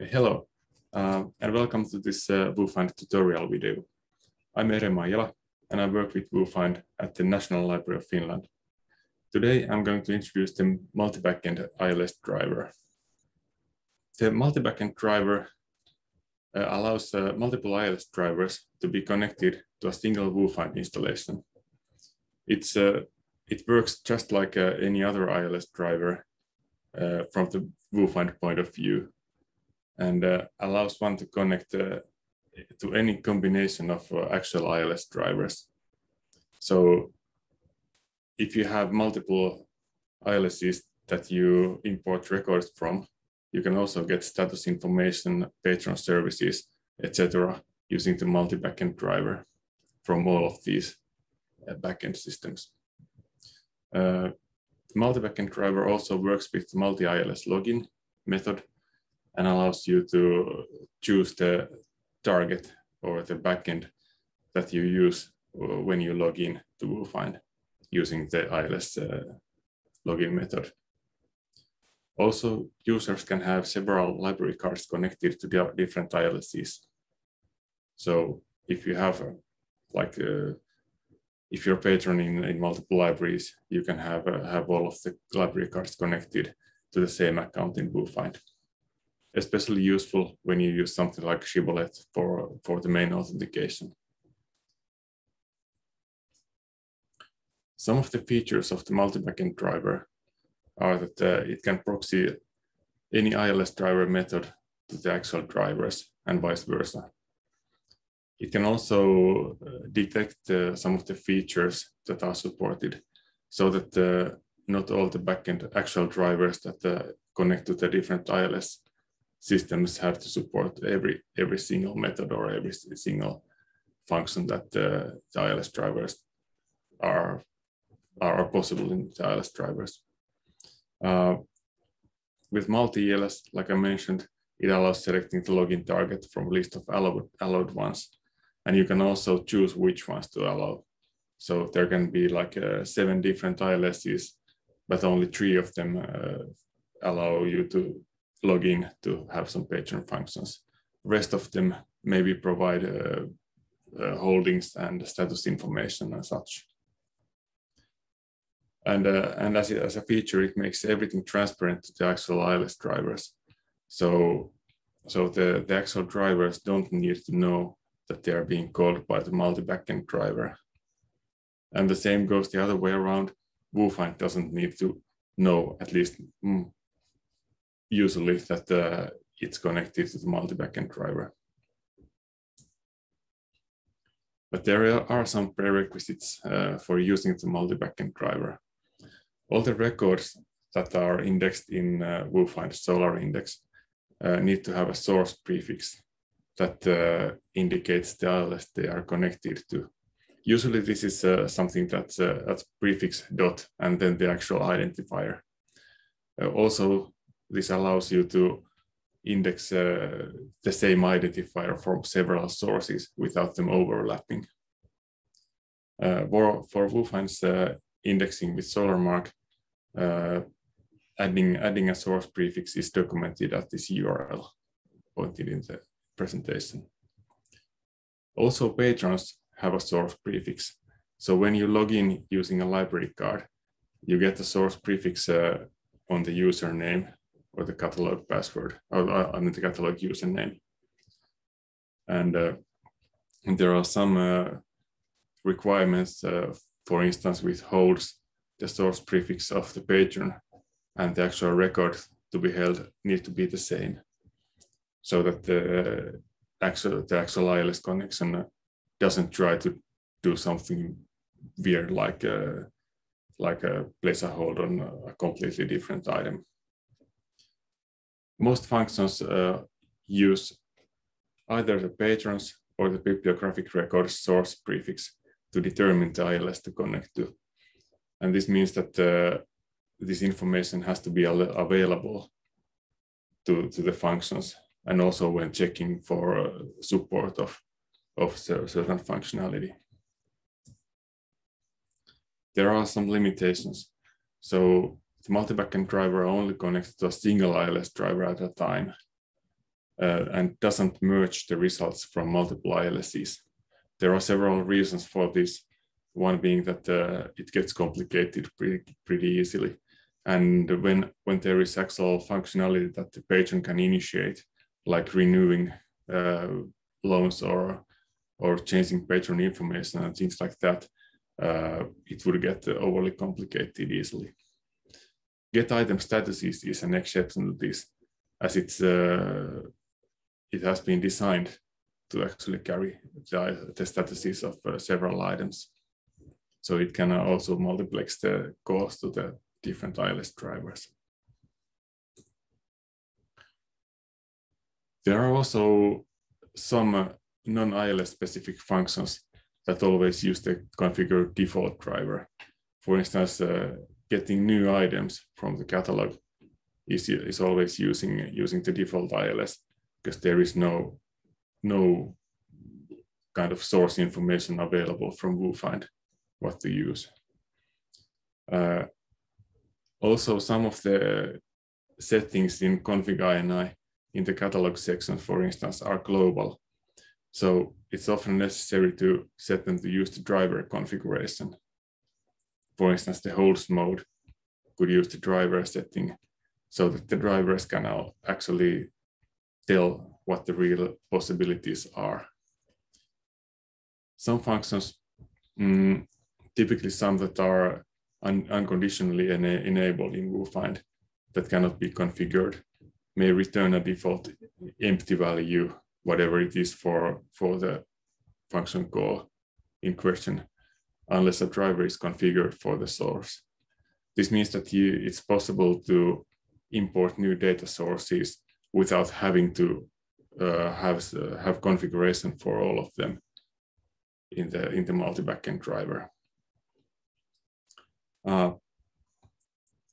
Hello, uh, and welcome to this uh, VuFind tutorial video. I'm Ere Maijala, and I work with VuFind at the National Library of Finland. Today, I'm going to introduce the multi-backend ILS driver. The multi-backend driver uh, allows uh, multiple ILS drivers to be connected to a single VuFind installation. It's, uh, it works just like uh, any other ILS driver from the VuFind point of view and uh, allows one to connect uh, to any combination of uh, actual ILS drivers. So if you have multiple ILSs that you import records from, you can also get status information, patron services, etc., using the multi-backend driver from all of these uh, backend systems. Uh, multi-backend driver also works with the multi-ILS login method and allows you to choose the target or the backend that you use uh, when you log in to VuFind using the ILS uh, login method. Also, users can have several library cards connected to different ILSs. So if you have, uh, like, uh, if you're patron in, multiple libraries, you can have, uh, have all of the library cards connected to the same account in VuFind especially useful when you use something like Shibboleth for, for the main authentication. Some of the features of the multi-backend driver are that uh, it can proxy any ILS driver method to the actual drivers and vice versa. It can also uh, detect uh, some of the features that are supported so that uh, not all the backend actual drivers that uh, connect to the different ILS systems have to support every every single method or every single function that uh, the ILS drivers are are possible in the ILS drivers. Uh, with multi-ILS, like I mentioned, it allows selecting the login target from a list of allowed, allowed ones. And you can also choose which ones to allow. So there can be like uh, seven different ILSs, but only three of them uh, allow you to log in to have some patron functions. Rest of them maybe provide uh, uh, holdings and status information and such. And, uh, and as, as a feature, it makes everything transparent to the actual ILS drivers. So, so the, the actual drivers don't need to know that they are being called by the multi-backend driver. And the same goes the other way around. VuFind doesn't need to know, at least mm, usually that uh, it's connected to the multi-backend driver. But there are some prerequisites uh, for using the multi-backend driver. All the records that are indexed in uh, VuFind Solr Index uh, need to have a source prefix that uh, indicates the ILS they are connected to. Usually this is uh, something that's, uh, that's prefix dot and then the actual identifier. Also, this allows you to index uh, the same identifier from several sources without them overlapping. Uh, for, for uh, indexing with SolrMarc, uh, adding, adding a source prefix is documented at this URL pointed in the presentation. Also, patrons have a source prefix. So when you log in using a library card, you get the source prefix uh, on the username or the catalog password or I mean the catalog username. And, uh, there are some uh, requirements, uh, for instance, with holds the source prefix of the patron and the actual record to be held need to be the same so that the actual, the actual ILS connection doesn't try to do something weird like uh, like a place a hold on a completely different item most functions uh, use either the patrons or the bibliographic record source prefix to determine the ILS to connect to. And this means that uh, this information has to be available to, to the functions and also when checking for uh, support of, of certain functionality. There are some limitations. So the multi-backend driver only connects to a single ILS driver at a time. uh, and doesn't merge the results from multiple ILSs. There are several reasons for this. One being that uh, it gets complicated pretty, pretty easily. And when, when there is actual functionality that the patron can initiate, like renewing uh, loans or, or changing patron information and things like that, uh, it would get overly complicated easily. Get item statuses is an exception to this, as it's uh, it has been designed to actually carry the, the statuses of uh, several items. So it can also multiplex the calls to the different ILS drivers. There are also some uh, non-ILS specific functions that always use the configure default driver. For instance, uh, getting new items from the catalog is, is always using, using the default ILS because there is no, no kind of source information available from VuFind what to use. Uh, also, some of the settings in config INI in the catalog section, for instance, are global. So it's often necessary to set them to use the driver configuration. For instance, the holds mode could use the driver setting so that the drivers can actually tell what the real possibilities are. Some functions, mm, typically some that are un unconditionally ena enabled in VuFind that cannot be configured, may return a default empty value, whatever it is for, for the function call in question, unless a driver is configured for the source. This means that you, it's possible to import new data sources without having to uh, have uh, have configuration for all of them in the in the multi backend driver. Uh,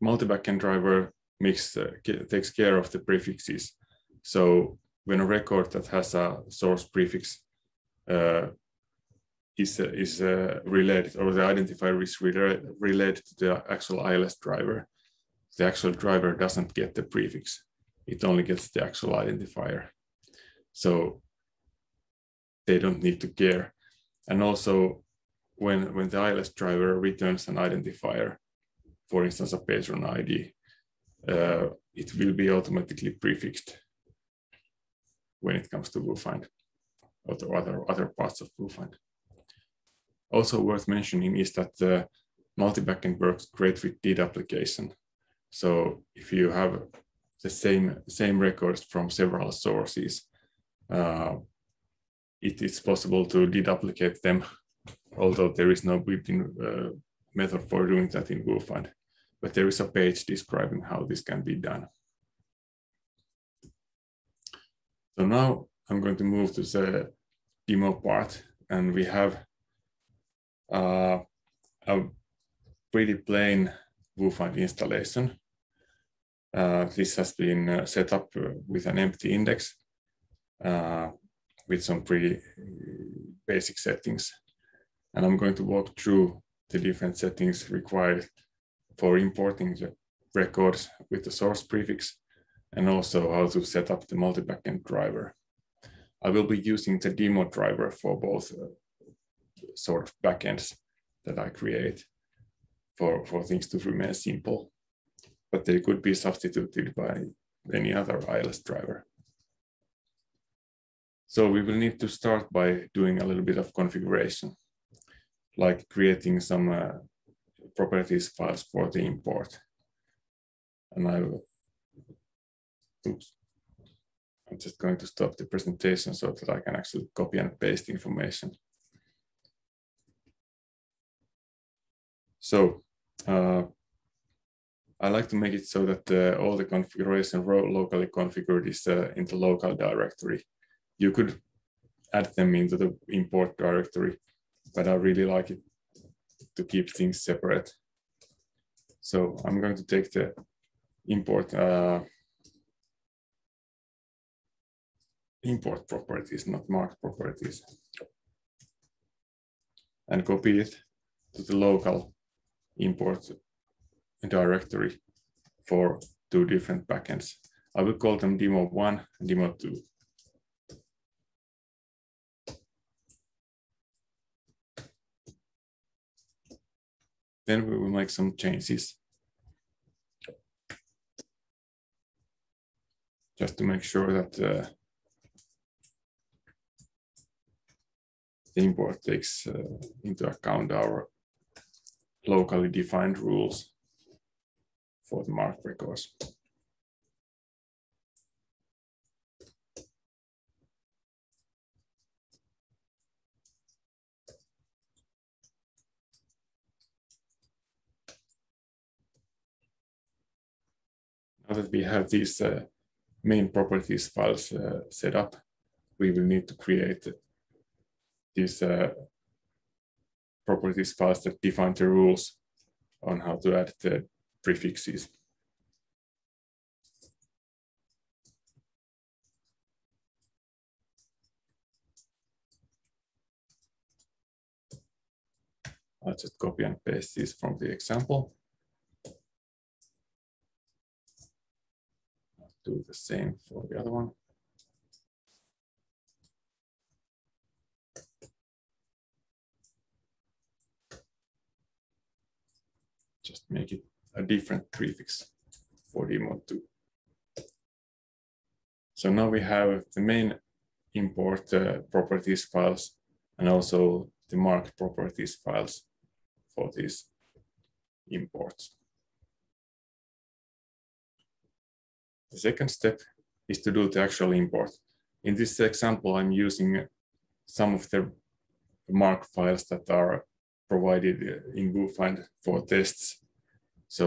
multi backend driver makes uh, takes care of the prefixes. So when a record that has a source prefix uh, is uh, is related or the identifier is related to the actual ILS driver, the actual driver doesn't get the prefix it only gets the actual identifier. So they don't need to care. And also when, when the ILS driver returns an identifier, for instance, a patron ID, uh, it will be automatically prefixed when it comes to VuFind or other, other parts of VuFind. Also worth mentioning is that the multi-backend works great with deduplication. So if you have the same same records from several sources. Uh, it is possible to deduplicate them, although there is no built-in uh, method for doing that in VuFind. But there is a page describing how this can be done. So now I'm going to move to the demo part, and we have uh, a pretty plain VuFind installation. Uh, this has been uh, set up uh, with an empty index with some pretty basic settings. And I'm going to walk through the different settings required for importing the records with the source prefix and also how to set up the multi-backend driver. I will be using the demo driver for both uh, sort of backends that I create for, for things to remain simple but they could be substituted by any other ILS driver. So we will need to start by doing a little bit of configuration, like creating some uh, properties files for the import. And I will, oops, I'm just going to stop the presentation so that I can actually copy and paste information. So uh, I like to make it so that uh, all the configuration locally configured is uh, in the local directory. You could add them into the import directory, but I really like it to keep things separate. So I'm going to take the import uh, import properties, not MARC properties, and copy it to the local import a directory for two different backends. I will call them demo one and demo two. Then we will make some changes. Just to make sure that uh, the import takes uh, into account our locally defined rules for the MARC records. Now that we have these uh, main properties files uh, set up, we will need to create these uh, properties files that define the rules on how to add the prefixes. I'll just copy and paste this from the example. I'll do the same for the other one. Just make it a different prefix for demo 2. So now we have the main import uh, properties files and also the MARC properties files for these imports. The second step is to do the actual import. In this example, I'm using some of the MARC files that are provided in VuFind for tests, so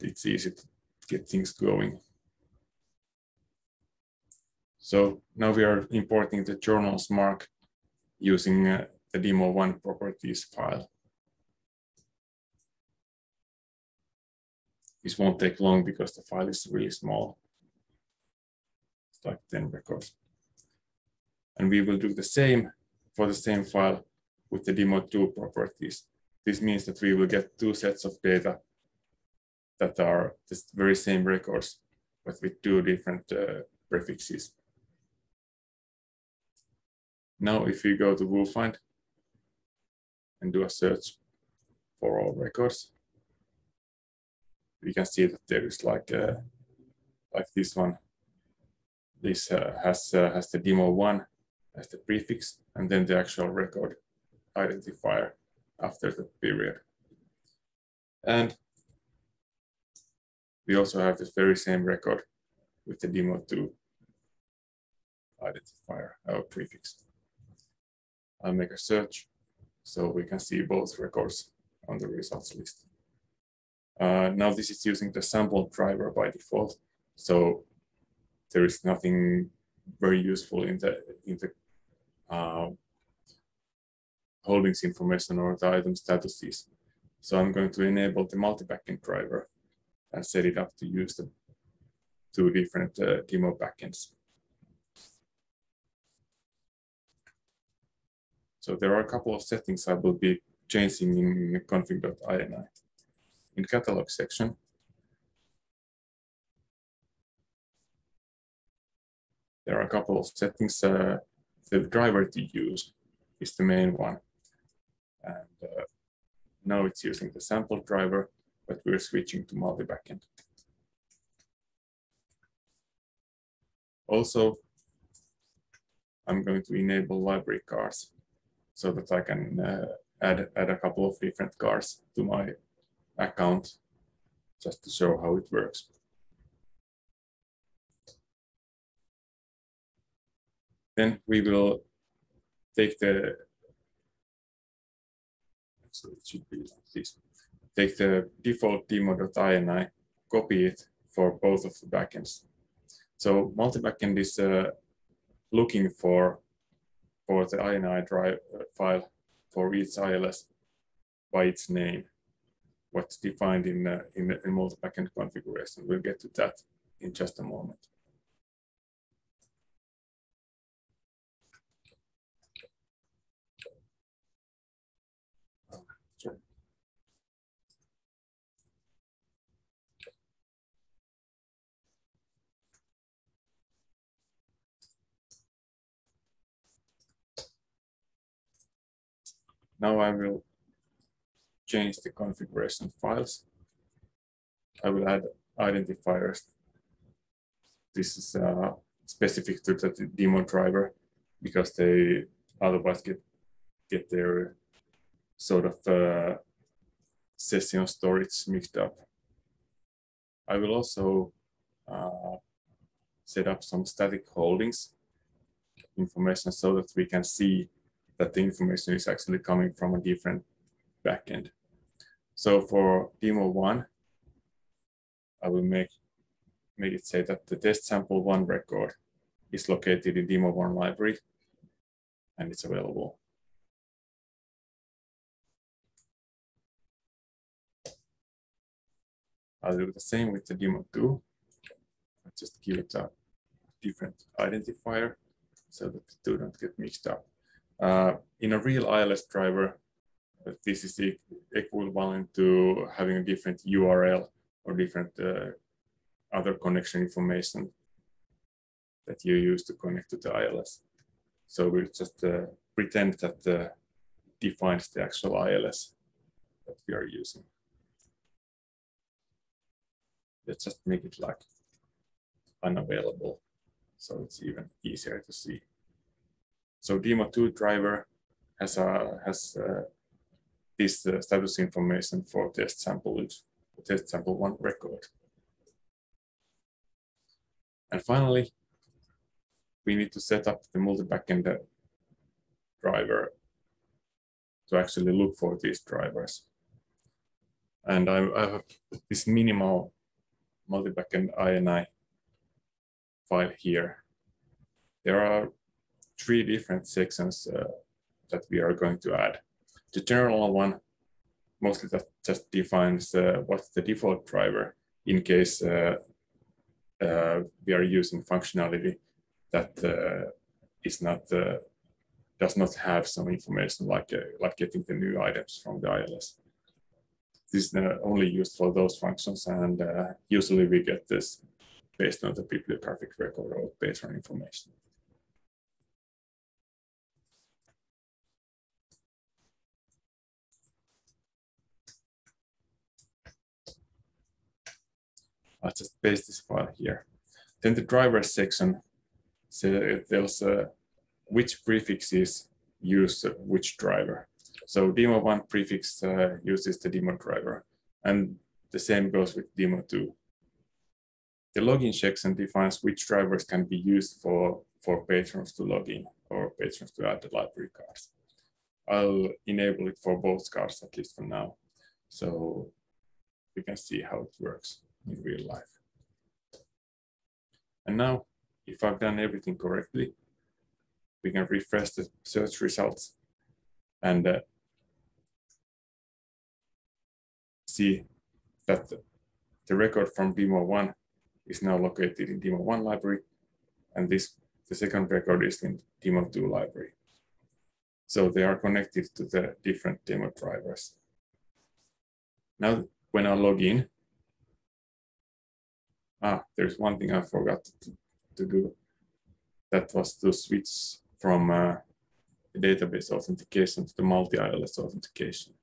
it's easy to get things going. So now we are importing the journals MARC using uh, the demo1 properties file. This won't take long because the file is really small It's like 10 records. And we will do the same for the same file with the demo2 properties. This means that we will get two sets of data that are the very same records, but with two different uh, prefixes. Now, if we go to VuFind and do a search for all records, we can see that there is like a, uh, like this one this uh, has, uh, has the demo one as the prefix and then the actual record identifier after the period. And we also have this very same record with the demo2 identifier, our prefix. I'll make a search so we can see both records on the results list. Uh, now this is using the sample driver by default. So there is nothing very useful in the in the uh, holdings information or the item statuses. So I'm going to enable the multi-backend driver and set it up to use the two different uh, demo backends. So there are a couple of settings I will be changing in config.ini. In catalog section, there are a couple of settings. Uh, the driver to use is the main one. And uh, now it's using the sample driver, but we're switching to multi-backend. Also, I'm going to enable library cars so that I can uh, add, add a couple of different cars to my account just to show how it works. Then we will take the, so it should be like this, take the default demo.ini, copy it for both of the backends. So multi-backend is uh, looking for, for the INI drive uh, file for each ILS by its name, what's defined in, uh, in, in multi-backend configuration. We'll get to that in just a moment. Now I will change the configuration files. I will add identifiers. This is uh, specific to the demo driver because they otherwise get get their sort of uh, session storage mixed up. I will also uh, set up some static holdings information so that we can see that the information is actually coming from a different backend. So for demo one, I will make, make it say that the test sample one record is located in demo one library and it's available. I'll do the same with the demo two. I'll just give it a different identifier so that the two don't get mixed up. Uh, in a real ILS driver, uh, this is equivalent to having a different URL or different uh, other connection information that you use to connect to the ILS. So we'll just uh, pretend that uh, defines the actual ILS that we are using. Let's just make it like unavailable so it's even easier to see. So Demo2 driver has a has uh, this uh, status information for test sample test sample one record. And finally, we need to set up the multi-backend driver to actually look for these drivers. And I, I have this minimal multi-backend INI file here. There are three different sections uh, that we are going to add. The general one, mostly that just defines uh, what's the default driver in case uh, uh we are using functionality that uh, is not does not have some information like like getting the new items from the ILS. This is only used for those functions, and usually we get this based on the bibliographic record or based on information. I'll just paste this file here. Then the driver section so tells uh, which prefixes use which driver. So demo1 prefix uh, uses the demo driver, and the same goes with demo2. The login section defines which drivers can be used for, for patrons to log in or patrons to add the library cards. I'll enable it for both cards, at least for now. So we can see how it works in real life. And now, if I've done everything correctly, we can refresh the search results and uh, see that the record from Demo1 is now located in Demo1 library, and this the second record is in Demo2 library. So they are connected to the different demo drivers. Now, when I log in, ah, there's one thing I forgot to, to do. That was to switch from uh, database authentication to the multi-ILS authentication.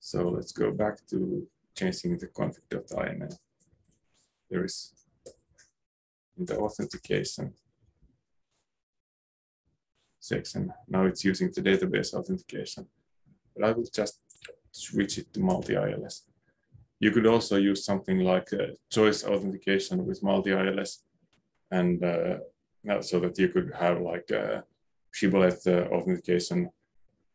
So let's go back to changing the config.ini there is in the authentication section. Now it's using the database authentication, but I will just switch it to multi-ILS. You could also use something like uh, choice authentication with multi-ILS and uh, so that you could have like a shibboleth uh, authentication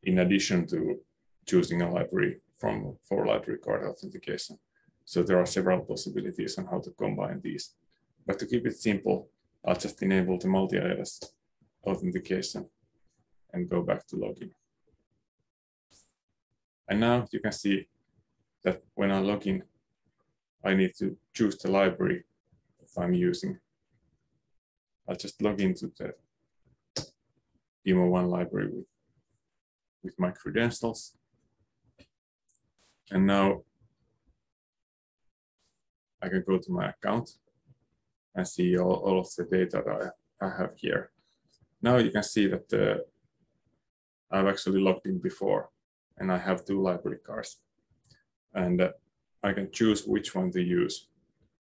in addition to choosing a library from for library card authentication. So there are several possibilities on how to combine these. But to keep it simple, I'll just enable the multi-ILS authentication and go back to login. And now you can see that when I log in, I need to choose the library that I'm using. I'll just log into the Demo1 library with, with my credentials. And now I can go to my account and see all, all of the data that I, I have here. Now you can see that the, I've actually logged in before and I have two library cards. And uh, I can choose which one to use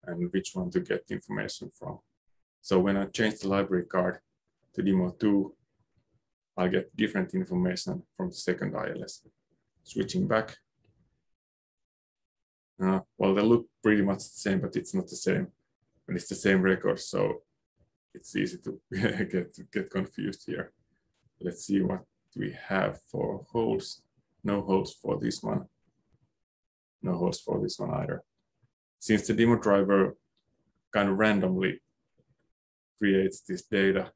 and which one to get information from. So when I change the library card to demo 2, I'll get different information from the second ILS. Switching back. Uh, well, they look pretty much the same, but it's not the same. And it's the same record, so it's easy to get, get confused here. Let's see what we have for holes. No holes for this one. No holes for this one either. Since the demo driver kind of randomly creates this data,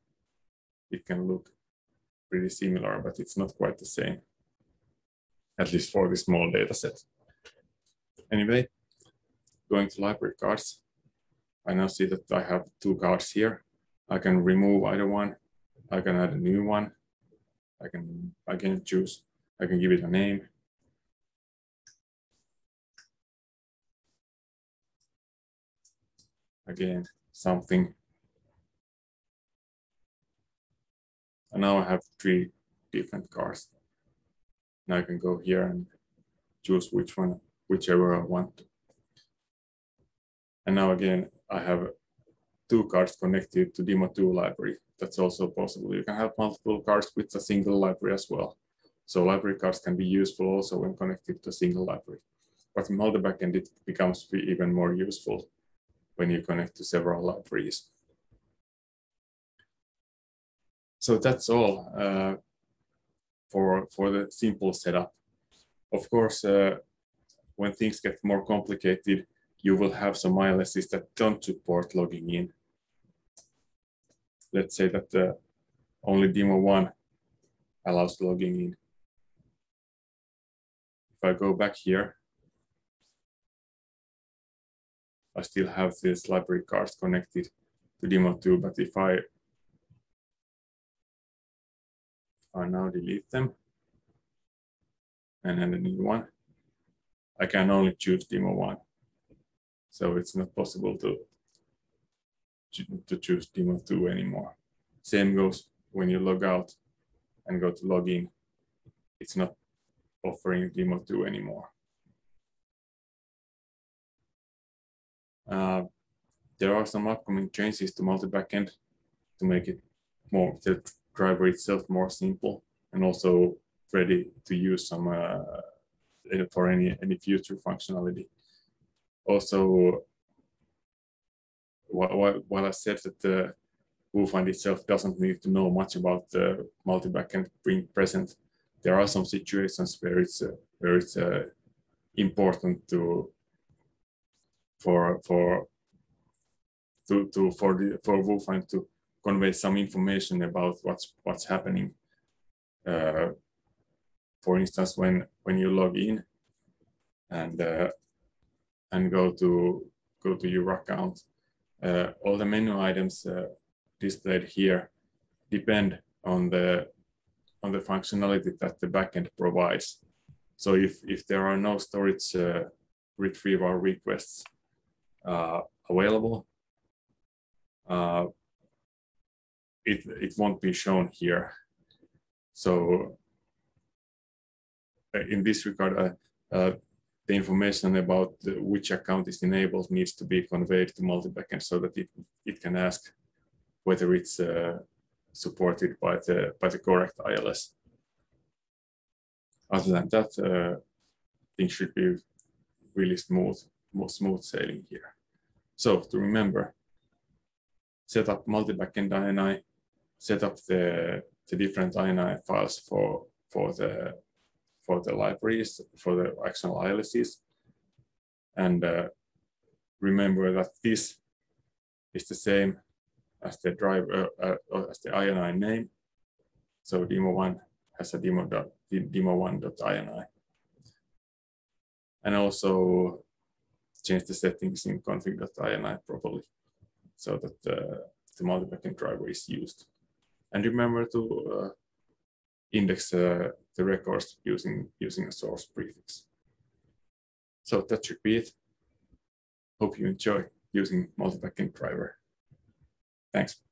it can look pretty similar, but it's not quite the same, at least for this small data set. Anyway, going to library cards, I now see that I have two cards here. I can remove either one. I can add a new one. I can I can choose. I can give it a name. Again, something And now I have three different cars. Now I can go here and choose which one, whichever I want. And now again, I have two cards connected to Demo2 library. That's also possible. You can have multiple cards with a single library as well. So library cards can be useful also when connected to a single library. But in multi-backend, it becomes even more useful when you connect to several libraries. So that's all uh, for, for the simple setup. Of course, uh, when things get more complicated, you will have some ILSs that don't support logging in. Let's say that uh, only demo one allows logging in. If I go back here, I still have these library cards connected to demo 2, but if I I now delete them and then a new one. I can only choose demo one. So it's not possible to, to choose demo two anymore. Same goes when you log out and go to login. It's not offering demo two anymore. There are some upcoming changes to multi-backend to make it more the driver itself more simple and also ready to use some uh, for any any future functionality. Also, while, while I said that the VuFind itself doesn't need to know much about the multi-backend being present, there are some situations where it's uh, where it's uh, important to for for to, to for the for VuFind to convey some information about what's what's happening. Uh, for instance, when when you log in and uh, and go to go to your account, uh, all the menu items uh, displayed here depend on the on the functionality that the backend provides. So if if there are no storage uh, retrieval requests uh, it, it won't be shown here. So uh, in this regard, uh, uh, the information about which account is enabled needs to be conveyed to multi-backend so that it, it can ask whether it's uh, supported by the, by the correct ILS. Other than that, uh, things should be really smooth, more smooth sailing here. So to remember, set up multi-backend INI set up the, the different INI files for, for, the, for the libraries, for the actual ILSs. And uh, remember that this is the same as the driver, uh, uh, as the INI name. So demo1 has a demo dot, demo1.ini. And also change the settings in config.ini properly so that uh, the multi-backend driver is used. And remember to uh, index the records using, using a source prefix. So that should be it. Hope you enjoy using multi-backend driver. Thanks.